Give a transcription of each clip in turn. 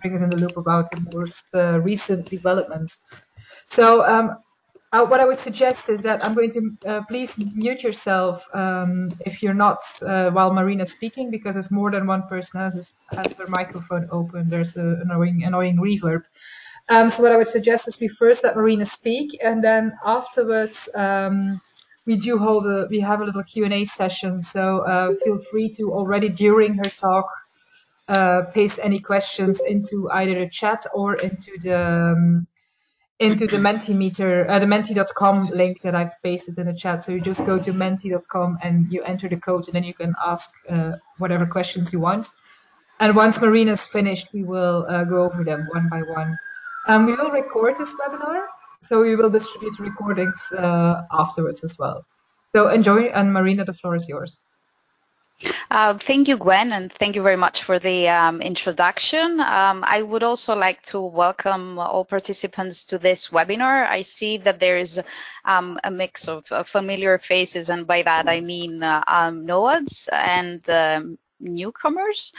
bring us in the loop about the most uh, recent developments. So um, uh, what I would suggest is that I'm going to uh, please mute yourself um, if you're not uh, while Marina's speaking, because if more than one person has, has their microphone open, there's an annoying, annoying reverb. Um, so what I would suggest is we first let Marina speak, and then afterwards um, we do hold a we have a little Q and A session. So uh, feel free to already during her talk uh, paste any questions into either the chat or into the um, into the Mentimeter, uh, the Menti.com link that I've pasted in the chat. So you just go to Menti.com and you enter the code, and then you can ask uh, whatever questions you want. And once Marina's finished, we will uh, go over them one by one. Um, we will record this webinar, so we will distribute recordings uh, afterwards as well. So enjoy, and Marina, the floor is yours. Uh, thank you, Gwen, and thank you very much for the um, introduction. Um, I would also like to welcome all participants to this webinar. I see that there is um, a mix of uh, familiar faces, and by that I mean uh, um, NOADs and um, newcomers.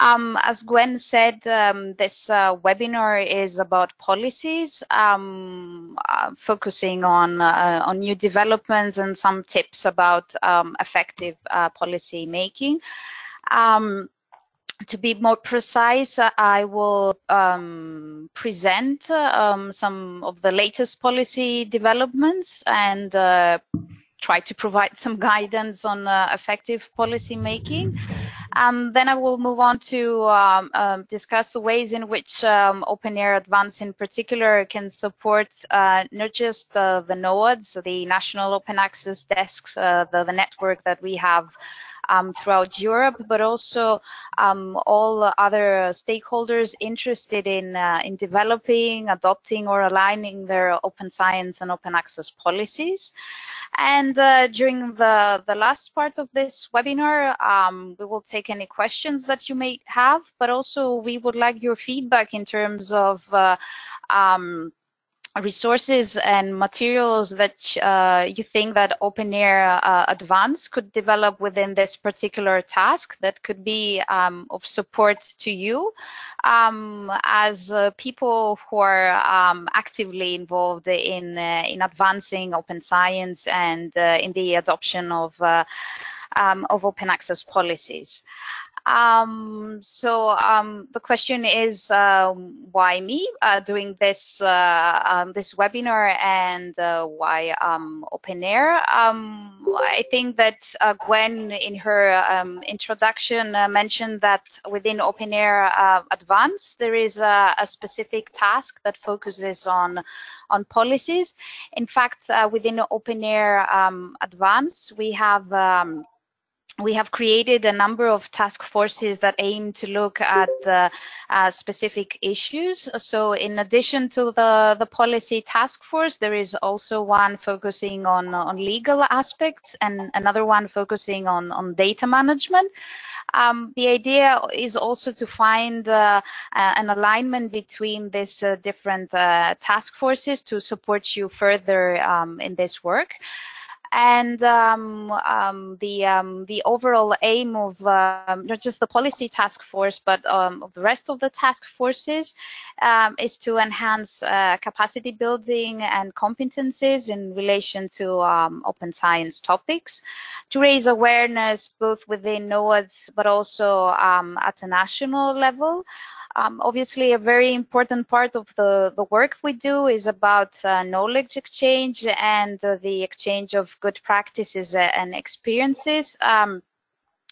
Um, as Gwen said, um, this uh, webinar is about policies, um, uh, focusing on uh, on new developments and some tips about um, effective uh, policy making. Um, to be more precise, I will um, present some of the latest policy developments and uh, try to provide some guidance on uh, effective policy making. Um, then I will move on to um, um, discuss the ways in which um, OpenAIRE Advance in particular can support uh, not just uh, the nodes, the national open access desks, uh, the, the network that we have um, throughout Europe, but also um, all other stakeholders interested in uh, in developing, adopting, or aligning their open science and open access policies. And uh, during the the last part of this webinar, um, we will take any questions that you may have, but also we would like your feedback in terms of uh, um, resources and materials that uh, you think that OpenAIRE uh, Advance could develop within this particular task that could be um, of support to you um, as uh, people who are um, actively involved in uh, in advancing open science and uh, in the adoption of uh, um, of open access policies. Um, so um, the question is um, why me uh, doing this uh, um, this webinar and uh, why um, OpenAIRE? Um, I think that uh, Gwen in her introduction uh, mentioned that within OpenAIRE uh, Advanced there is a, a, specific task that focuses on on policies. In fact, within OpenAIRE Advanced we have we have created a number of task forces that aim to look at uh, uh, specific issues. So in addition to the, the policy task force, there is also one focusing on, on legal aspects and another one focusing on, on data management. Um, the idea is also to find uh, an alignment between these uh, different uh, task forces to support you further um, in this work and um, um, the um, the overall aim of um, not just the policy task force but um, of the rest of the task forces um, is to enhance uh, capacity building and competencies in relation to open science topics, to raise awareness both within NOADs but also at a national level. Um, obviously, a very important part of the, the work we do is about uh, knowledge exchange and uh, the exchange of good practices and experiences. Um,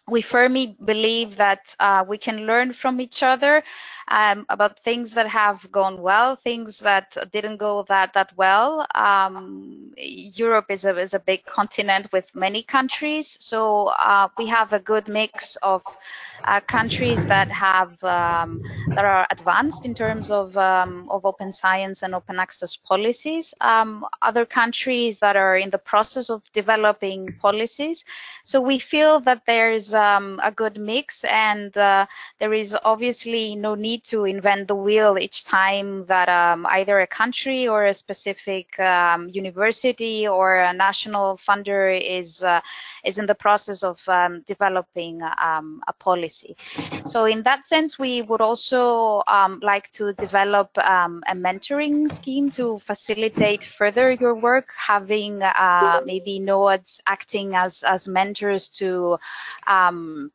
we firmly believe that uh, we can learn from each other um, about things that have gone well, things that didn't go that that well. Um, Europe is a is a big continent with many countries, so uh, we have a good mix of uh, countries that have um, that are advanced in terms of um, of open science and open access policies. Um, other countries that are in the process of developing policies. So we feel that there is um, a good mix, and uh, there is obviously no need to invent the wheel each time that um, either a country or a specific um, university or a national funder is uh, is in the process of um, developing um, a policy. So in that sense, we would also um, like to develop a mentoring scheme to facilitate further your work, having uh, maybe nodes acting as as mentors to um,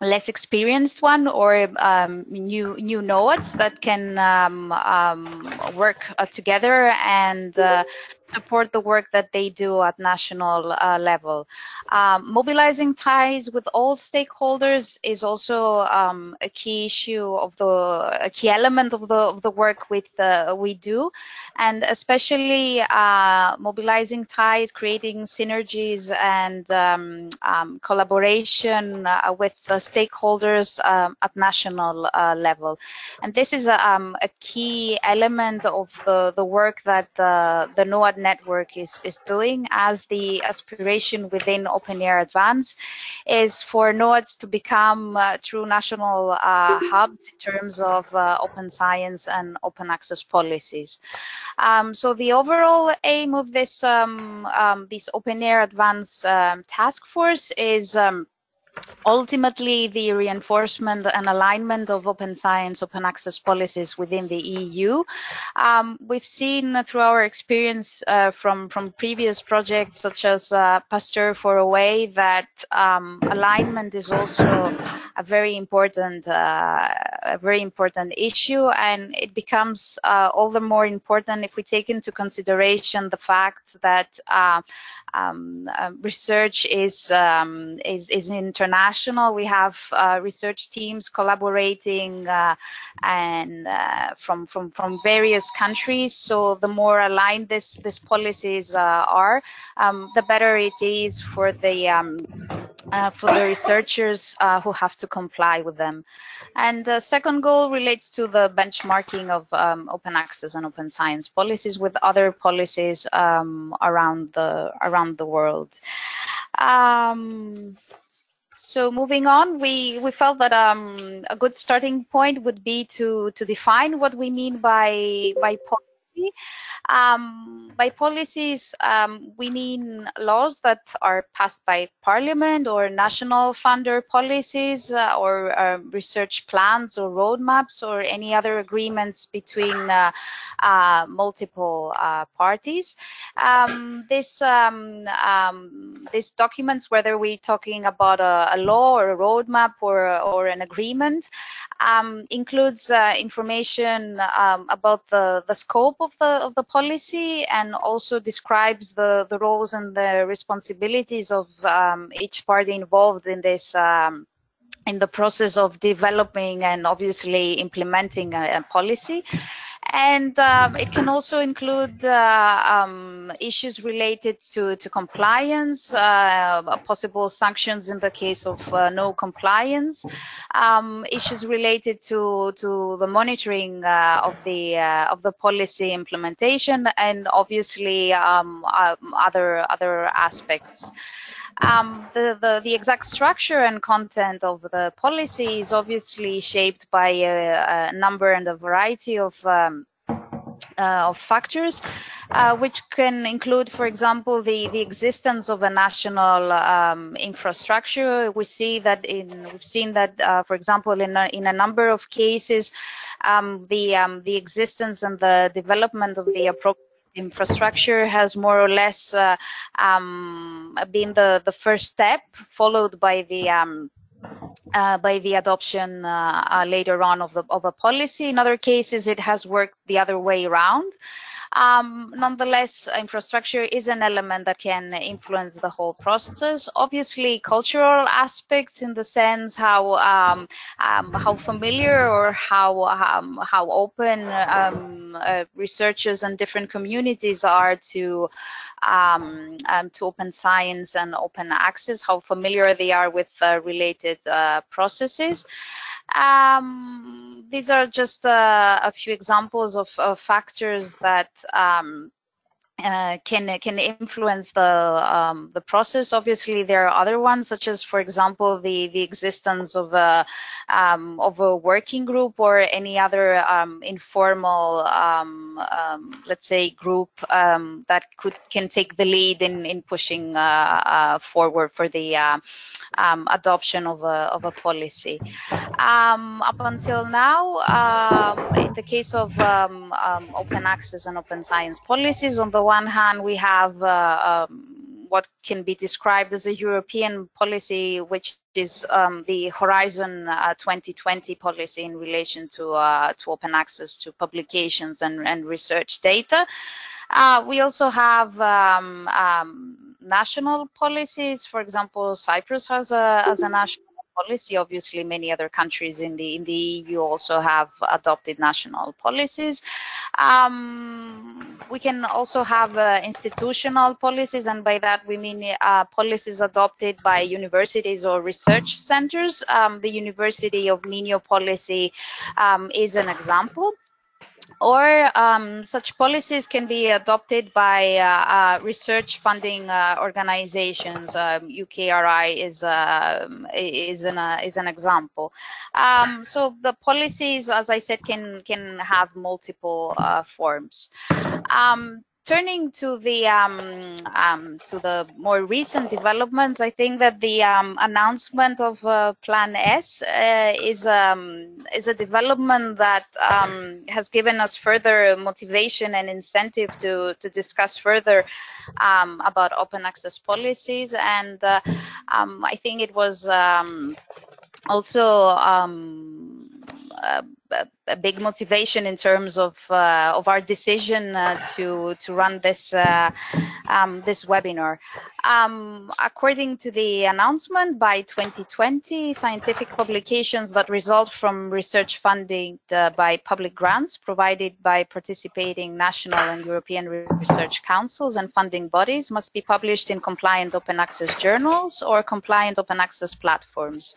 less experienced one or um, new new nodes that can um, um, work uh, together and uh, support the work that they do at national uh, level. Um, mobilizing ties with all stakeholders is also um, a key issue of the a key element of the of the work with uh, we do, and especially uh, mobilizing ties, creating synergies and um, um collaboration uh, with the stakeholders um, at national uh, level, and this is a, um, a, key element of the the work that the the Network is, is doing as the aspiration within OpenAIRE Advance is for nodes to become uh, true national uh, hubs in terms of uh, open science and open access policies. Um, so the overall aim of this um, um, this OpenAIRE Advance um, task force is um, ultimately the reinforcement and alignment of open science, open access policies within the EU. Um, we've seen through our experience uh, from, from previous projects such as uh, PASTEUR4OA that um, alignment is also a very important, uh, a very important issue and it becomes uh, all the more important if we take into consideration the fact that uh, um, uh, research is, um, is, is international. We have uh, research teams collaborating uh, and uh, from, from, from various countries. So the more aligned this, these policies uh, are, um, the better it is for the um, uh, for the researchers uh, who have to comply with them. And the second goal relates to the benchmarking of um, open access and open science policies with other policies um, around the around the world. Um, so moving on, we, we felt that um, a good starting point would be to, to define what we mean by, by. Um, by policies, um, we mean laws that are passed by parliament or national funder policies uh, or uh, research plans or roadmaps or any other agreements between uh, uh multiple uh, parties. Um, this, um, um, these documents, whether we're talking about a, a, law or a roadmap or, or an agreement, includes uh, information about the, the scope of the, of the policy and also describes the, the roles and the responsibilities of um, each party involved in this um, in the process of developing and obviously implementing a, a policy and um, it can also include uh, um, issues related to, to compliance, uh, possible sanctions in the case of uh, no compliance, um, issues related to, to the monitoring uh, of the uh, of the policy implementation, and obviously um, uh, other other aspects. Um, the, the, the, exact structure and content of the policy is obviously shaped by a, a number and a variety of um, uh, of factors, uh, which can include, for example, the, the existence of a national um, infrastructure. We see that in we've seen that, uh, for example, in a, in a number of cases, um, the um, the existence and the development of the appropriate infrastructure has more or less uh, um, been the, the first step, followed by the um, uh, by the adoption uh, uh, later on of, the, of a policy. In other cases, it has worked the other way around. Um, nonetheless, infrastructure is an element that can influence the whole process. Obviously, cultural aspects in the sense how um, um, how familiar or how um, how open um, uh, researchers and different communities are to um, to open science and open access, how familiar they are with uh, related uh, processes. Um, these are just uh, a few examples of, of factors that um, uh, can can influence the um, the process. Obviously, there are other ones, such as, for example, the the existence of a um, of a working group or any other um, informal, um, um, let's say, group um, that could can take the lead in in pushing uh, uh, forward for the uh, adoption of a of a policy. up until now, in the case of open access and open science policies, on the one hand, we have uh, um, what can be described as a European policy, which is um, the Horizon uh, 2020 policy in relation to uh, to open access to publications and, and research data. Uh, we also have um, um, national policies. For example, Cyprus has a, has a national policy. Obviously, many other countries in the in the EU also have adopted national policies. Um, we can also have uh, institutional policies, and by that we mean uh, policies adopted by universities or research centers. Um, the University of Minho policy um, is an example or um, such policies can be adopted by uh, uh, research funding uh, organizations. Um, UKRI is um, is an uh, is an example. Um, so the policies, as I said, can can have multiple uh, forms. Turning to the um, um, to the more recent developments, I think that the um, announcement of uh, Plan S uh, is um, is a development that um, has given us further motivation and incentive to to discuss further um, about open access policies, and uh, I think it was also a big motivation in terms of uh, of our decision uh, to to run this uh, um, this webinar. Um, according to the announcement, by 2020, scientific publications that result from research funding by public grants provided by participating national and European research councils and funding bodies must be published in compliant open access journals or compliant open access platforms.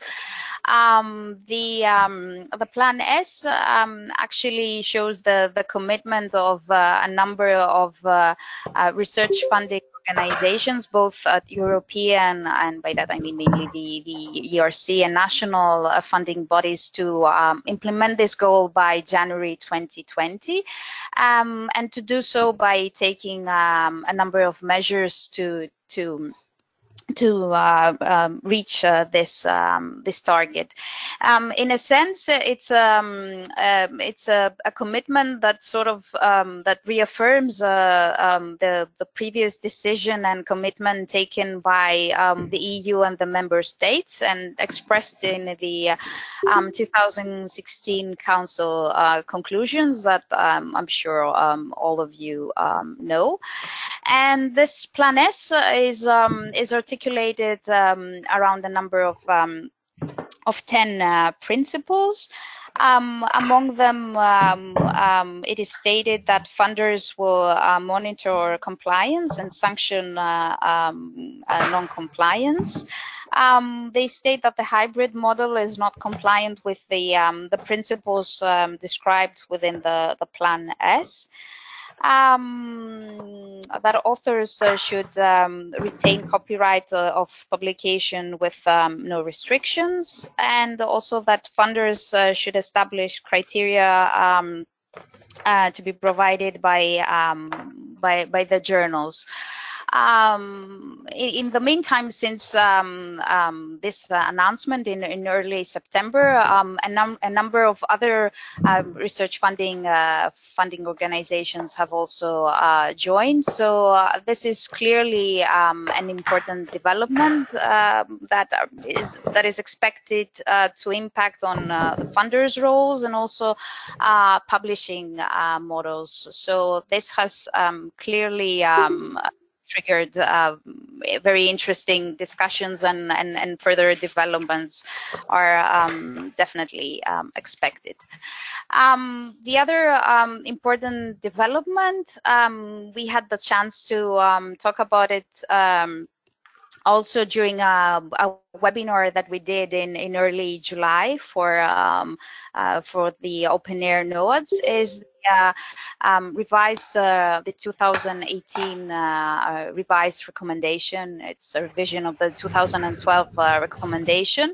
Um, the um, the Plan S um, actually shows the, the commitment of uh, a number of uh, uh, research funding organizations, both at European, and by that I mean mainly the, the ERC and national uh, funding bodies to um, implement this goal by January 2020, um, and to do so by taking um, a number of measures to, to to uh, um, reach uh, this um, this target. Um, in a sense, it's um, um, it's a, a, commitment that sort of um, that reaffirms uh, the the previous decision and commitment taken by the EU and the member states and expressed in the 2016 Council uh, conclusions that I'm sure all of you know. And this Plan S is is articulated um, around a number of um, of 10 uh, principles. Um, among them, um, um, it is stated that funders will uh, monitor compliance and sanction uh, um, uh, non-compliance. Um, they state that the hybrid model is not compliant with the the principles described within the, the Plan S um, that authors uh, should um, retain copyright uh, of publication with um, no restrictions, and also that funders uh, should establish criteria um, uh, to be provided by um, by by the journals. Um, in the meantime, since um, um, this uh, announcement in, in, early September, um, a, num a, number of other um, research funding uh, funding organizations have also uh, joined. So uh, this is clearly um, an important development that is that is expected uh, to impact on uh, the funders' roles and also publishing models. So this has clearly triggered uh, very interesting discussions and, and, and further developments are um, definitely um, expected. Um, the other um, important development, we had the chance to talk about it also during a, a, webinar that we did in, in early July for um, uh, for the OpenAIRE nodes is uh, um, revised uh, the 2018 uh, revised recommendation. It's a revision of the 2012 recommendation,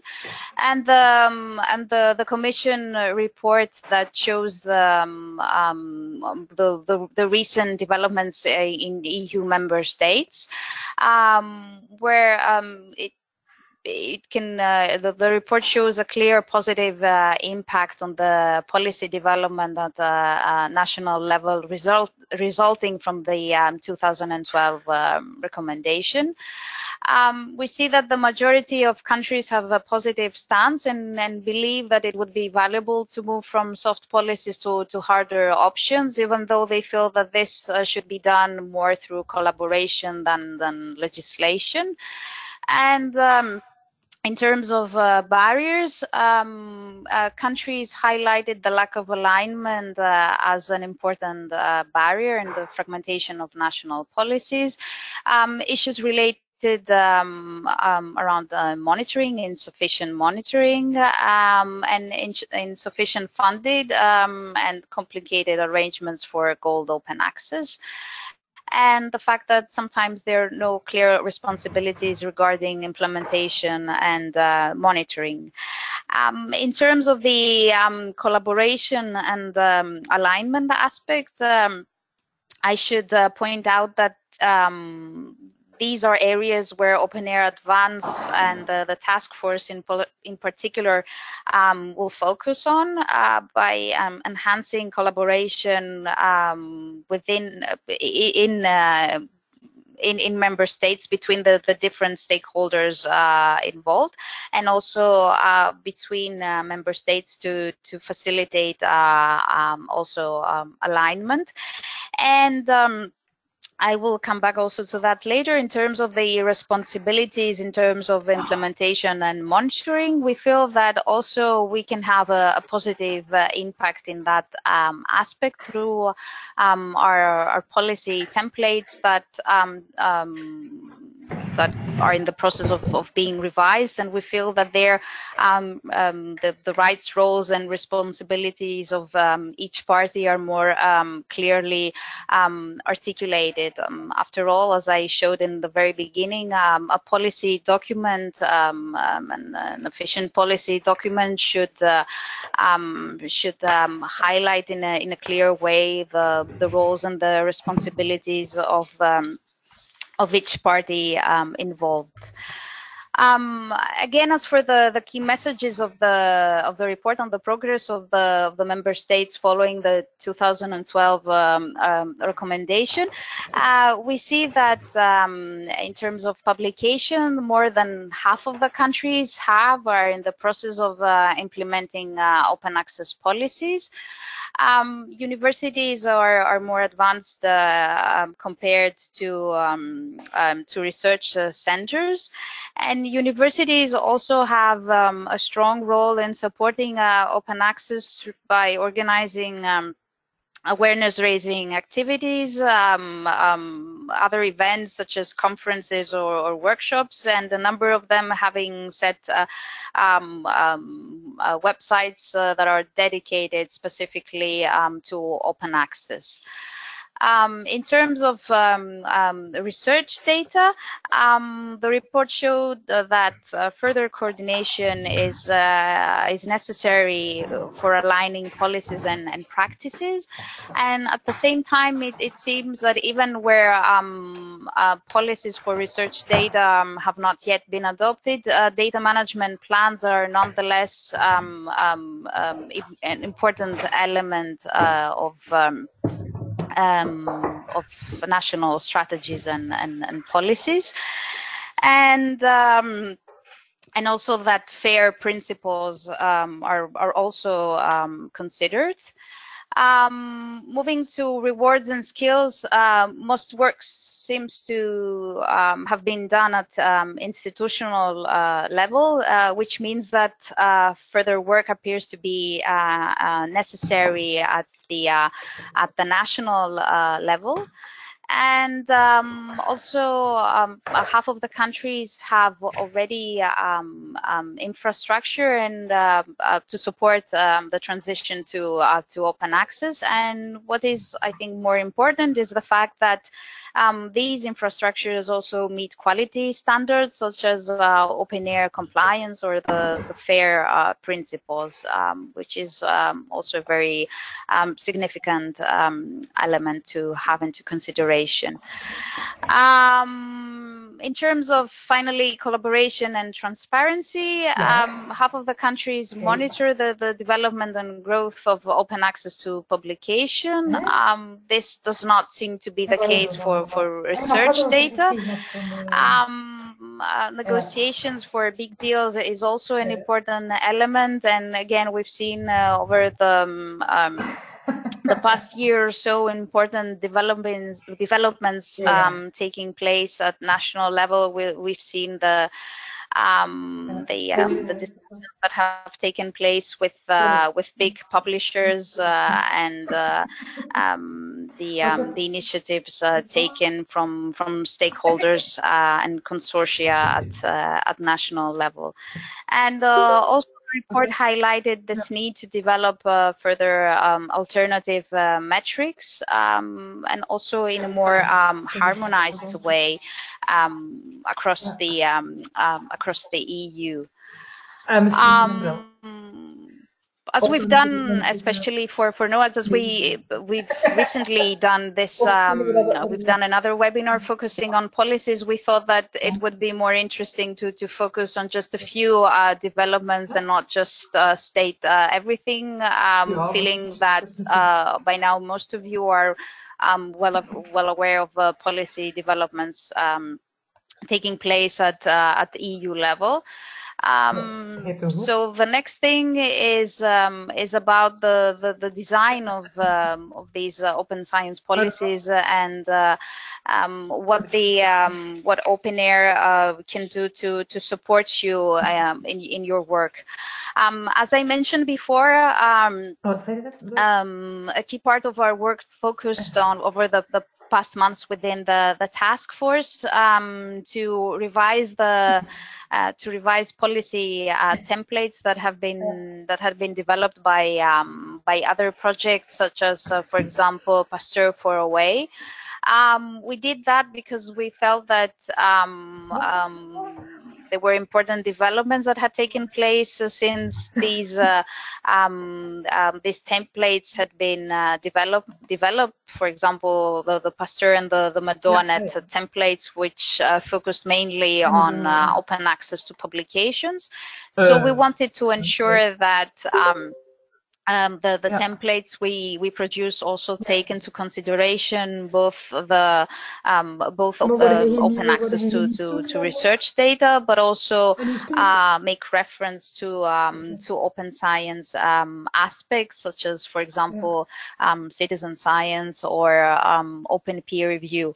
and the um, and the the Commission report that shows um, um, the, the, the recent developments in EU member states, um, where um, it it can uh, the, the, report shows a clear positive uh, impact on the policy development at the uh, national level result resulting from the um, 2012 um, recommendation um, we see that the majority of countries have a positive stance and, and, believe that it would be valuable to move from soft policies to, to harder options, even though they feel that this uh, should be done more through collaboration than, than legislation. And um, in terms of uh, barriers, um, uh, countries highlighted the lack of alignment uh, as an important uh, barrier in the fragmentation of national policies. Um, issues related um, um, around uh, monitoring, insufficient monitoring, um, and insufficient funded um, and complicated arrangements for gold open access and the fact that sometimes there are no clear responsibilities regarding implementation and uh, monitoring. Um, in terms of the um, collaboration and um, alignment aspect, um, I should uh, point out that um, these are areas where OpenAIRE Advance and the, the task force in, in particular um, will focus on uh, by um, enhancing collaboration um, within in uh, in, in member states between the, the different stakeholders uh, involved and also uh, between uh, member states to, to facilitate uh, um, also um, alignment. And um, I will come back also to that later. In terms of the responsibilities, in terms of implementation and monitoring, we feel that also we can have a, a positive uh, impact in that um, aspect through um, our, our policy templates that um, um that are in the process of, of being revised, and we feel that there um, um, the, the rights, roles, and responsibilities of um, each party are more um, clearly um, articulated. Um, after all, as I showed in the very beginning, a policy document, an, an, efficient policy document should uh, should highlight in a in a clear way the the roles and the responsibilities of of each party um, involved. Um, again, as for the, the key messages of the of the report on the progress of the of the member states following the 2012 um, um, recommendation, uh, we see that um, in terms of publication, more than half of the countries have are in the process of uh, implementing uh, open access policies. Um, universities are, are more advanced uh, um, compared to to research uh, centers, and universities also have um, a strong role in supporting uh, open access by organizing um, awareness raising activities, um, um, other events such as conferences or, or, workshops, and a number of them having set uh, um, um uh, websites uh, that are dedicated specifically to open access. Um, in terms of um, um, research data, um, the report showed uh, that uh, further coordination is uh, is necessary for aligning policies and, and, practices. And at the same time, it, it seems that even where um, uh, policies for research data um, have not yet been adopted, uh, data management plans are nonetheless an important element uh, of um, of national strategies and, and, and policies. And um, and also that fair principles um, are, are also um, considered. Um, moving to rewards and skills, uh, most work seems to um, have been done at um, institutional uh, level, uh, which means that uh, further work appears to be uh, uh, necessary at the at the national level. And um, also um, half of the countries have already um, um infrastructure and uh, uh, to support um, the transition to uh, to open access. And what is, I think, more important is the fact that um, these infrastructures also meet quality standards such as uh, OpenAIRE compliance or the, the FAIR uh, principles, which is also a very significant element to have into consideration. Um, in terms of finally collaboration and transparency, um, half of the countries monitor the, the development and growth of open access to publication. Um, this does not seem to be the case for, for research data. Um, uh, negotiations for big deals is also an important element. And again, we've seen uh, over the um, the past year or so important developments developments yeah. um, taking place at national level. We, we've seen the um, the um, the decisions that have taken place with uh, with big publishers uh, and uh, um, the um, the initiatives uh, taken from from stakeholders uh, and consortia at uh, at national level, and also report highlighted this need to develop uh, further um, alternative uh, metrics um, and also in a more um, harmonized way um, across the um, um, across the EU as we've done, especially for for NOADS, as we we've recently done this, um, we've done another webinar focusing on policies. We thought that it would be more interesting to to focus on just a few uh, developments and not just uh, state uh, everything. Um, feeling that uh, by now most of you are um, well well aware of uh, policy developments um, taking place at uh, at EU level. Um, so the next thing is um, is about the, the, the design of um, of these uh, open science policies and uh, um, what the um, what OpenAIRE uh, can do to to support you um, in in your work. as I mentioned before, oh, a key part of our work focused on over the, the past months within the, the task force um, to revise the uh, to revise policy uh, templates that have been that have been developed by um, by other projects such as uh, for example PASTEUR4OA. Um, we did that because we felt that um, um, there were important developments that had taken place since these uh, um, um, these templates had been uh, developed. Developed, for example, the, the Pasteur and the the MedOANet yeah. templates, which uh, focused mainly mm -hmm. on uh, open access to publications. So we wanted to ensure that. Um, um, the the yeah. templates we we produce also take into consideration both the um, both uh, open access to, to to research data, but also uh, make reference to um, to open science um, aspects such as, for example, um, citizen science or um, open peer review.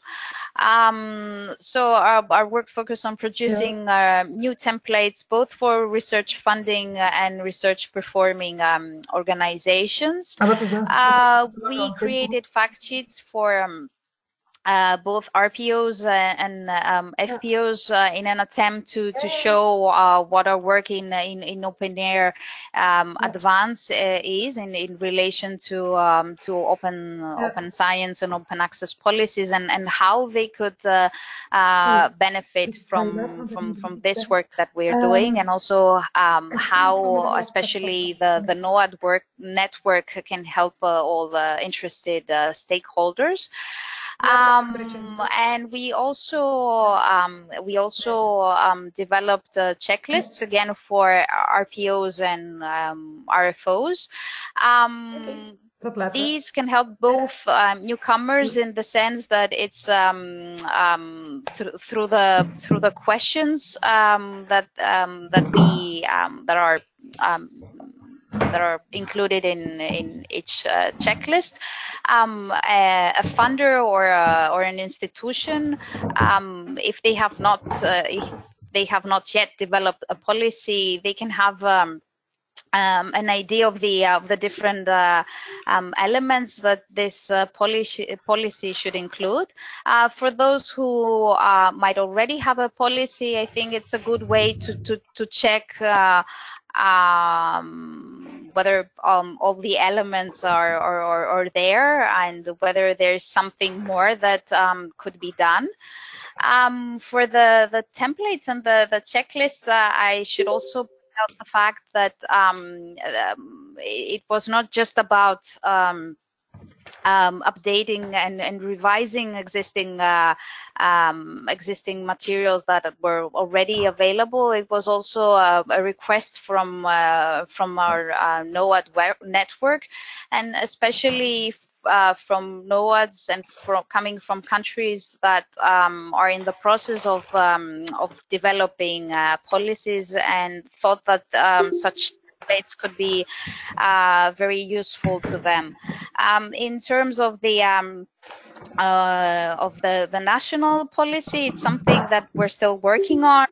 so our, our work focuses on producing yeah. uh, new templates both for research funding and research performing organizations organizations. Uh, we created fact sheets for um, uh, both RPOs and um, FPOs uh, in an attempt to to show uh, what our work in in, in OpenAIRE um, advance uh, is in, in relation to um, to open open science and open access policies and, and how they could uh, uh, benefit from from from this work that we're doing and also um, how especially the the NOAD work network can help all the interested stakeholders. Um, and we also um, we also um, developed uh, checklists again for RPOs and um, RFOs. Um, these can help both um, newcomers in the sense that it's um, um, th through the through the questions um, that that we that are that are included in in each uh, checklist. Um, a, a, funder or a, or an institution, um, if they have not uh, if they have not yet developed a policy, they can have um, um, an idea of the uh, of the different uh, um, elements that this uh, policy policy should include. Uh, for those who uh, might already have a policy, I think it's a good way to to to check. Um, whether um, all the elements are, are, are, are, there and whether there's something more that um, could be done. Um, for the, the templates and the, the checklists, I should also out the fact that um, um, it was not just about um, um, updating and, and, revising existing uh, um, existing materials that were already available. It was also a, a request from uh, from our uh, NOAD network, and especially uh, from NOADs and from coming from countries that um, are in the process of um, of developing uh, policies and thought that um, such templates could be uh, very useful to them. Um, in terms of the um, uh, of the the national policy, it's something that we're still working on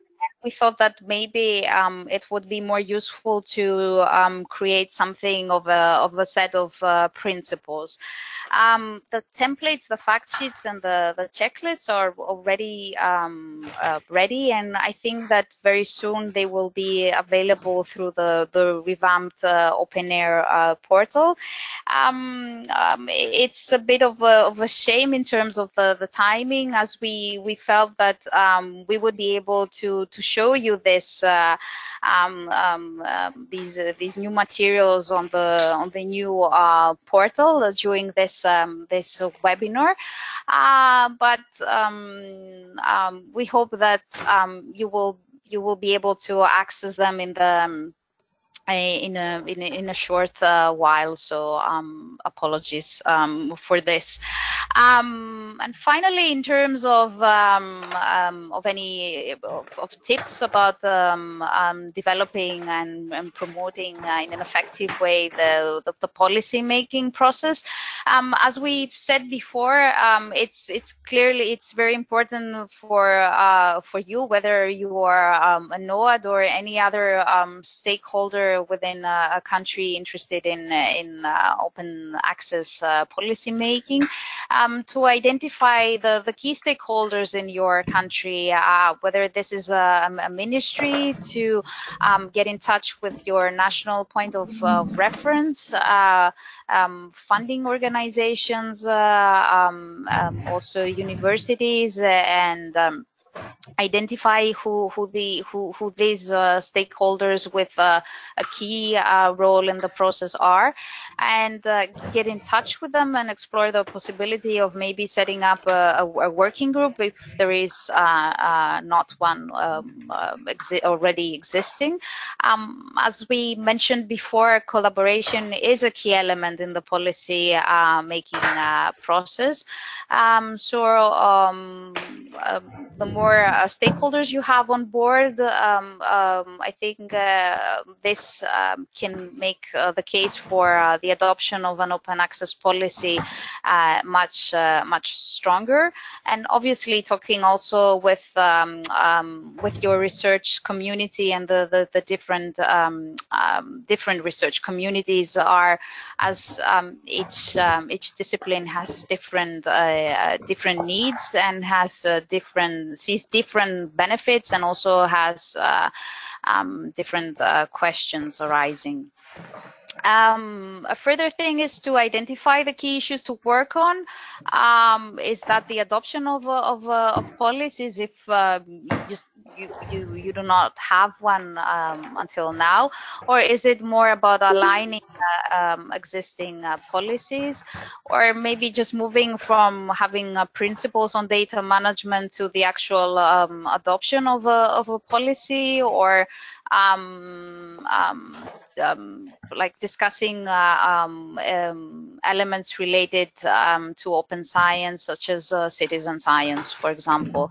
we thought that maybe um, it would be more useful to um, create something of a, of a set of uh, principles. Um, the templates, the fact sheets, and the, the checklists are already um, uh, ready, and I think that very soon they will be available through the, the revamped uh, OpenAIRE uh, portal. Um, um, it's a bit of a, of a shame in terms of the, the timing, as we, we felt that we would be able to, to show you this uh, um, um, um, these uh, these new materials on the on the new uh, portal during this um, this webinar. but um, we hope that you will you will be able to access them in the in a in a, in a short uh, while. So um, apologies um, for this. Um, and finally, in terms of um, um, of any of, of, tips about um, developing and, and promoting uh, in an effective way the the, the policy making process, as we've said before, it's it's clearly it's very important for uh, for you whether you are a NOAD or any other stakeholder within a, a country interested in in uh, open access uh, policy making. Um, to identify the the key stakeholders in your country, uh, whether this is a, a ministry to um, get in touch with your national point of reference, um, funding organizations, um, um, also universities and um, identify who who the who who these uh, stakeholders with uh, a key uh, role in the process are and uh, get in touch with them and explore the possibility of maybe setting up a, a, working group if there is uh, uh, not one um, exi already existing. Um, as we mentioned before collaboration is a key element in the policy making process. Um, so um, um, the more uh, stakeholders you have on board, um, um, I think uh, this um, can make uh, the case for uh, the adoption of an open access policy uh, much much stronger. And obviously, talking also with um, with your research community and the the, the different different research communities are as each each discipline has different different needs and has different sees different benefits and also has uh, um, different questions arising. Um, a further thing is to identify the key issues to work on. Um, is that the adoption of of, uh, of policies if uh, you, you you do not have one um, until now, or is it more about aligning uh, um, existing uh, policies, or maybe just moving from having uh, principles on data management to the actual um, adoption of a of a policy, or um, um, um, like discussing uh, um, um, elements related to open science, such as uh, citizen science, for example.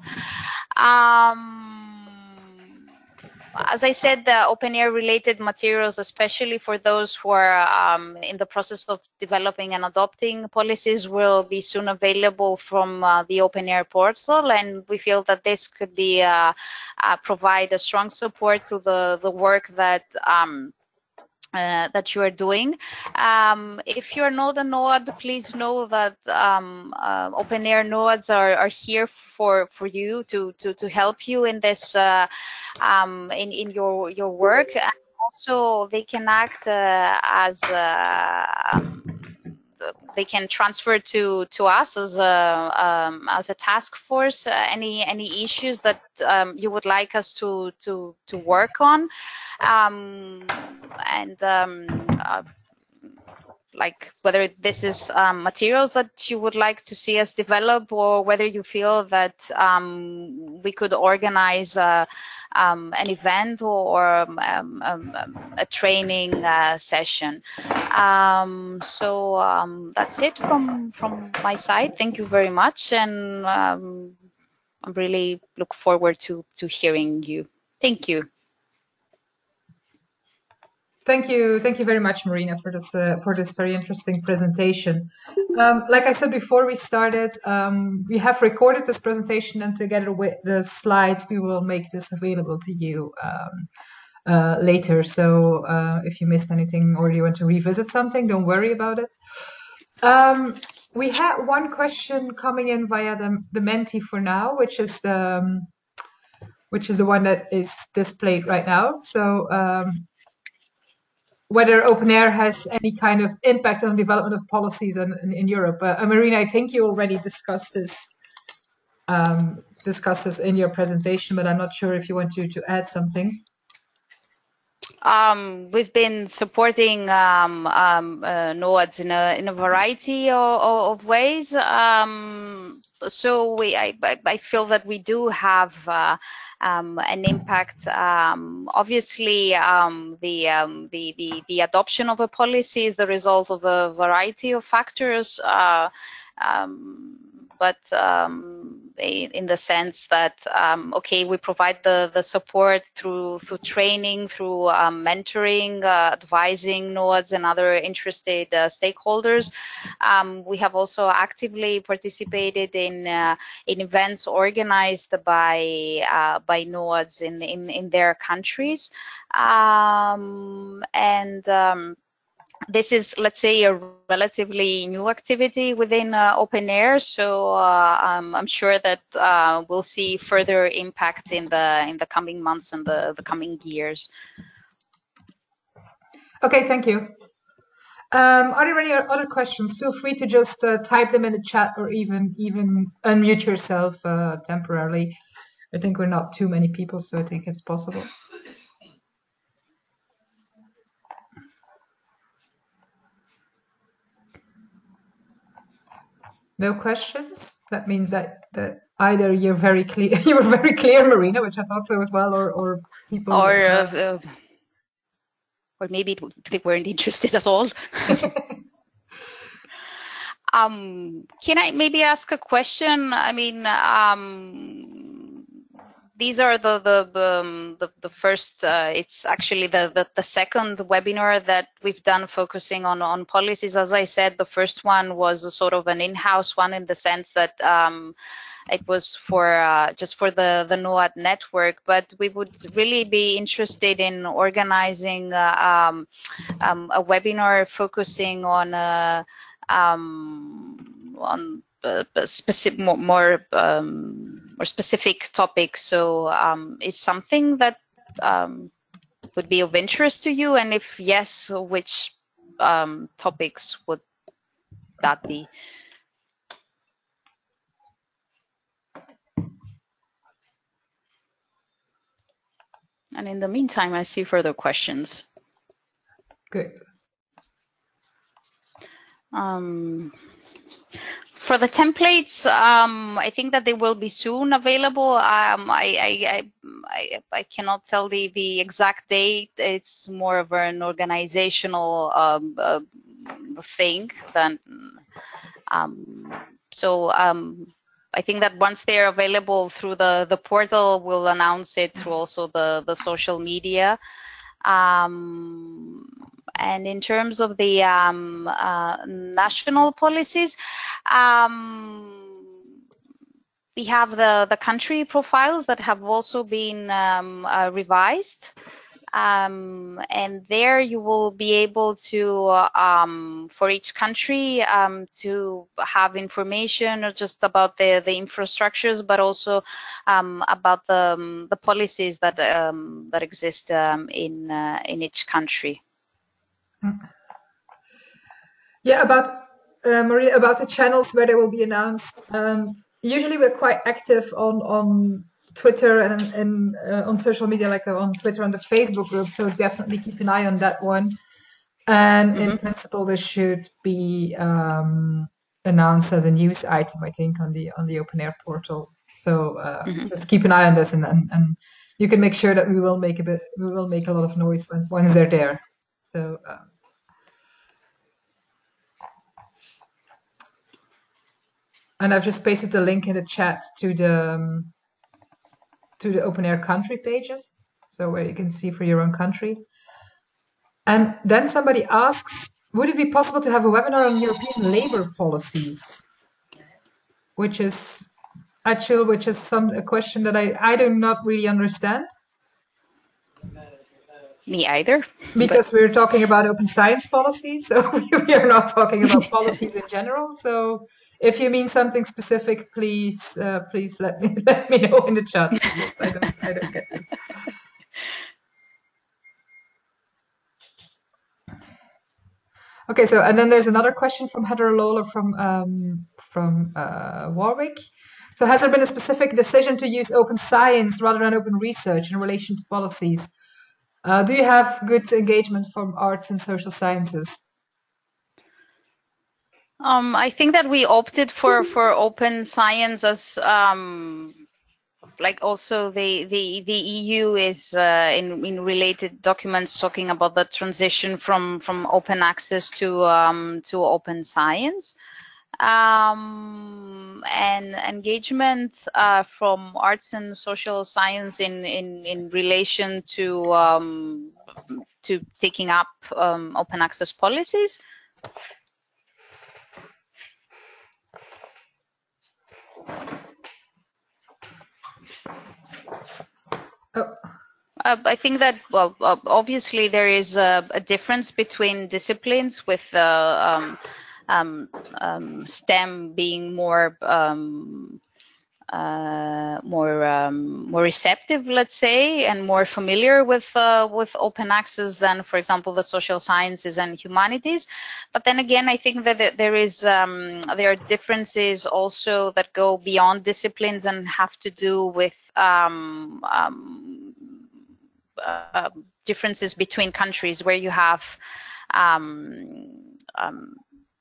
As I said, the OpenAIRE related materials, especially for those who are um, in the process of developing and adopting policies, will be soon available from uh, the OpenAIRE portal. And we feel that this could be uh, uh, provide a strong support to the, the work that um, uh, that you are doing. Um, if you're not a NOAD, please know that um, uh, OpenAIRE NOADs are, are here for for you to to to help you in this uh, um, in in your your work. Also, they can act uh, as uh, they can transfer to to us as a um, as a task force uh, any any issues that um, you would like us to to to work on um, and um, uh, like whether this is um, materials that you would like to see us develop or whether you feel that um, we could organize uh, um, an event or, um, um, um, a training uh, session. so that's it from from my side. Thank you very much, and I really look forward to to hearing you. Thank you. Thank you, thank you very much, Marina, for this uh, for this very interesting presentation. Um, like I said before we started, um, we have recorded this presentation, and together with the slides, we will make this available to you um, uh, later. So uh, if you missed anything or you want to revisit something, don't worry about it. Um, we had one question coming in via the, the Menti for now, which is um, which is the one that is displayed right now. So um, whether OpenAIRE has any kind of impact on development of policies in, in, in Europe. Uh, Marina, I think you already discussed this um, discussed this in your presentation, but I'm not sure if you want to to add something. Um, we've been supporting um, um, uh, NOADs in a in a variety of, of ways. Um, so we, I, I feel that we do have uh, um, an impact. Um, obviously, um, the, um, the, the, the, adoption of a policy is the result of a variety of factors. Uh, um, but in the sense that um, okay, we provide the the support through through training, through um, mentoring, uh, advising NOADs and other interested uh, stakeholders. Um, we have also actively participated in uh, in events organized by uh, by NOADs in in in their countries, um, and um, this is, let's say, a relatively new activity within uh, OpenAIRE. So uh, um, I'm sure that uh, we'll see further impact in the in the coming months and the, the coming years. Okay, thank you. Um, are there any other questions? Feel free to just uh, type them in the chat or even even unmute yourself uh, temporarily. I think we're not too many people, so I think it's possible. No questions? That means that, that either you're very clear, you were very clear, Marina, which I thought so as well, or or people. Or uh, uh, or maybe they weren't interested at all. um, can I maybe ask a question? I mean, um, these are the the um, the, the, first. Uh, it's actually the, the, the second webinar that we've done focusing on on policies. As I said, the first one was a sort of an in-house one in the sense that. Um, it was for uh, just for the the NOAD network, but we would really be interested in organizing uh, um, um, a webinar focusing on uh, um, on specific more, more um, or specific topics. So um, is something that um, would be of interest to you? And if yes, which um, topics would that be? And in the meantime, I see further questions. Good. Um, for the templates, um, I think that they will be soon available. Um, I, I, I, I, cannot tell the, the exact date. It's more of an organizational um, uh, thing than. Um, so um, I think that once they're available through the, the portal, we'll announce it through also the, the social media. Um, and in terms of the um, uh, national policies, um, we have the, the country profiles that have also been um, uh, revised. Um, and there you will be able to, um, for each country, um, to have information not just about the, the infrastructures, but also um, about the, um, the policies that um, that exist in uh, in each country. Yeah, about uh, Maria, about the channels where they will be announced. usually, we're quite active on on Twitter and, and uh, on social media, like uh, on Twitter and the Facebook group. So definitely keep an eye on that one. And mm-hmm. in principle, this should be um, announced as a news item, I think, on the on the OpenAIRE portal. So uh, mm-hmm. just keep an eye on this, and, and, and you can make sure that we will make a bit, we will make a lot of noise when once they're there. So. Um, and I've just pasted the link in the chat to the um, to the OpenAIRE country pages, so where you can see for your own country. And then somebody asks, would it be possible to have a webinar on European labor policies? Which is actually, which is some a question that I, I do not really understand. Me either. Because but... we're talking about open science policies, so we are not talking about policies in general. So if you mean something specific, please uh, please let me let me know in the chat. I don't I don't get this. Okay, so and then there's another question from Heather Lawler from um, from uh, Warwick. So has there been a specific decision to use open science rather than open research in relation to policies? Uh, do you have good engagement from arts and social sciences? Um, I think that we opted for for open science as um, like also the the the EU is uh, in in related documents talking about the transition from from open access to um, to open science. Um, and engagement uh, from arts and social science in in in relation to um, to taking up um, open access policies. Oh. Uh, I think that well, obviously there is a, a, difference between disciplines with uh, um, um, um, STEM being more um, uh, more um, more receptive, let's say, and more familiar with uh, with open access than, for example, the social sciences and humanities. But then again, I think that there is um, there are differences also that go beyond disciplines and have to do with um, um uh, differences between countries, where you have um, um,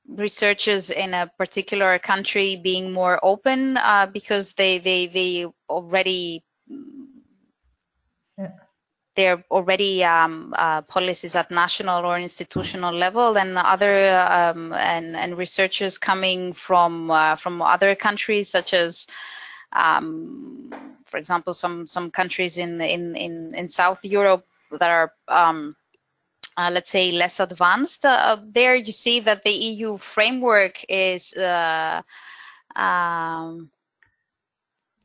researchers in a particular country being more open uh, because they they they already yeah. they're already um, uh, policies at national or institutional level and other um, and and researchers coming from uh, from other countries such as um, for example some some countries in in in, in South Europe that are um, uh, let's say, less advanced. Uh, there you see that the EU framework is uh, um,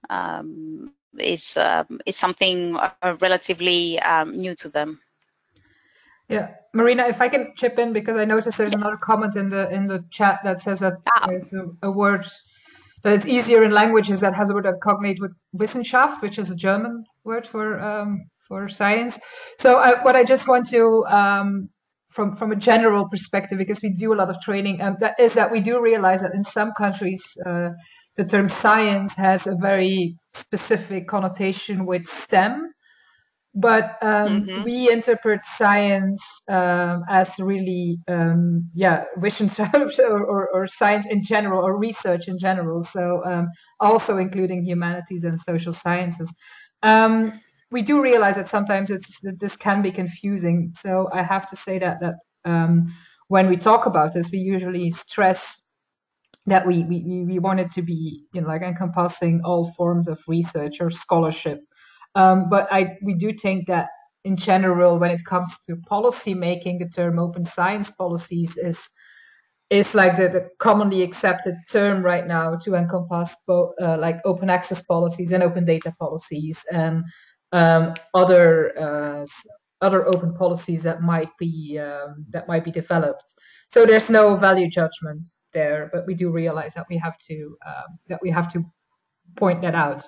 um, is um, is something uh, relatively um, new to them. Yeah, Marina, if I can chip in because I noticed there's another comment in the in the chat that says that ah. there's a, a, word that it's easier in languages that has a word that cognate with Wissenschaft, which is a German word for um, for science. So I, what I just want to um, from from a general perspective, because we do a lot of training, um, that is that we do realize that in some countries uh, the term science has a very specific connotation with STEM, but um, mm-hmm. we interpret science um, as really um, yeah vision or, or, or, science in general or research in general so um, also including humanities and social sciences um, we do realize that sometimes it's that this can be confusing. So I have to say that that um, when we talk about this, we usually stress that we, we we want it to be you know like encompassing all forms of research or scholarship. Um, but I we do think that in general, when it comes to policy making, the term open science policies is is like the, the commonly accepted term right now to encompass both uh, like open access policies and open data policies and um, other uh, other open policies that might be um, that might be developed. So there's no value judgment there, but we do realize that we have to um, that we have to point that out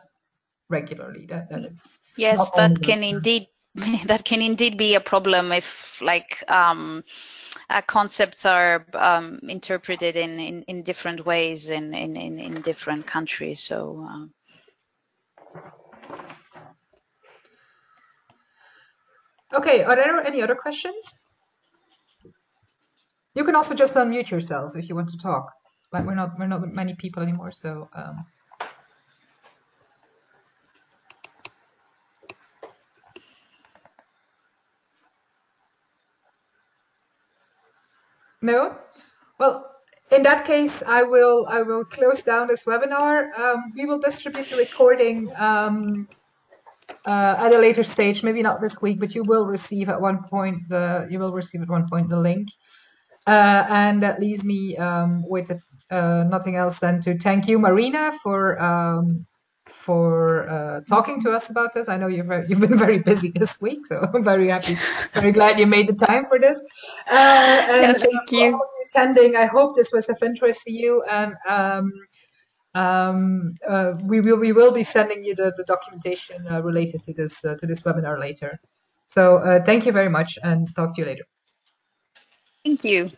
regularly. That, that it's yes, that can indeed that can indeed be a problem if like um, uh, concepts are um, interpreted in, in, in different ways in, in, in, different countries. So. Um. Okay, are there any other questions? You can also just unmute yourself if you want to talk. Like we're not we're not many people anymore, so. Um... No? Well, in that case, I will I will close down this webinar. Um, we will distribute the recording um, uh, at a later stage, maybe not this week, but you will receive at one point the you will receive at one point the link. Uh, and that leaves me um, with uh, nothing else than to thank you, Marina, for um, for uh, talking to us about this. I know you've you've been very busy this week, so I'm very happy, very glad you made the time for this. Uh, and yeah, thank you. For attending. I hope this was of interest to you, and um, um, uh, we will we will be sending you the, the documentation uh, related to this uh, to this webinar later. So uh, thank you very much, and talk to you later. Thank you.